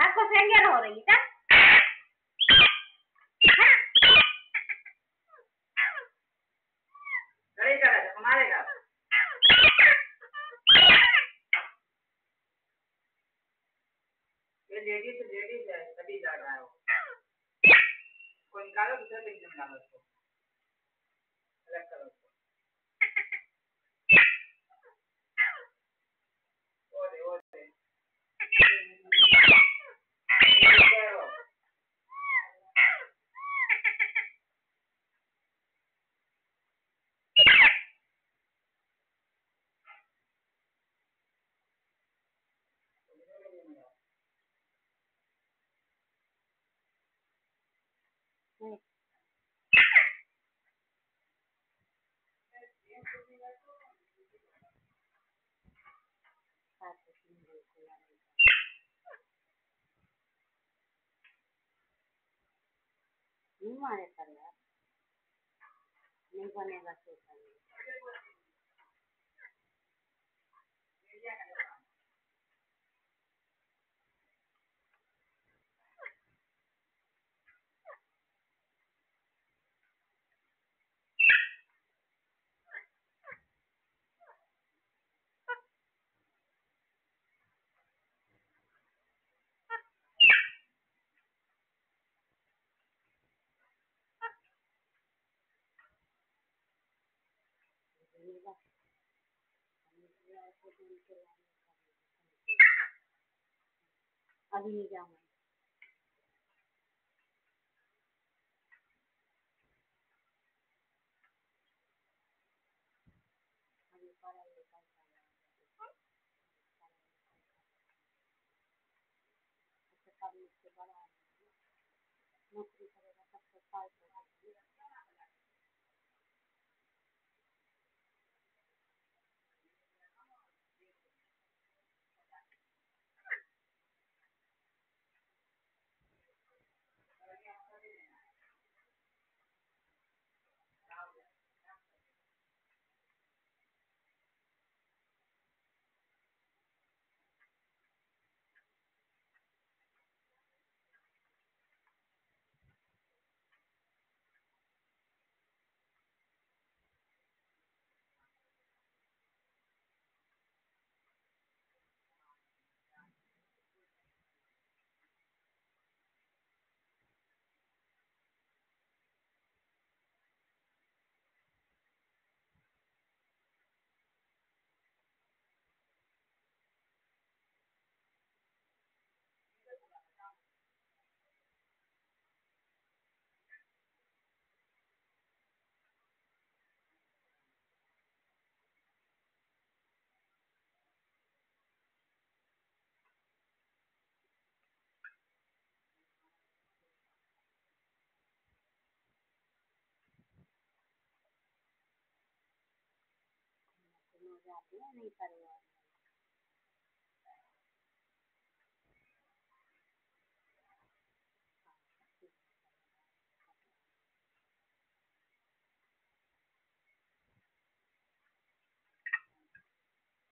आपको फेंगल हो। रही है लेडीज़ लेडीज़ है तभी जा रहा है वो को निकालो दूसरे लिंक में डालो उसको अलग करो उसको ನೀವು ಮಾಡಬೇಕಲ್ಲ ನೀವು ಕೊನೆಗೆ अभी नहीं जाऊंगा अभी पढ़ाई लिखाई कर मुझसे बड़ा नौकरी करेगा तब तो जाती है नहीं परिवार